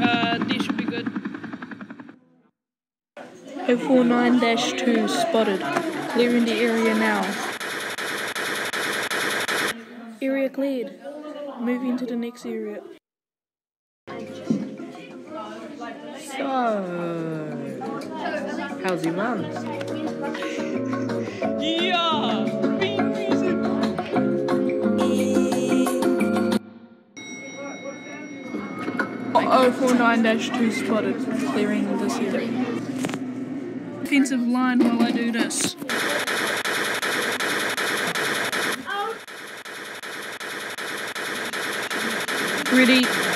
Uh, this should be good. 049-2 spotted. Clearing the area now. Area cleared. Moving to the next area. So, how's your mum? 049-2 spotted. Clearing this area. Defensive line while I do this. Ready.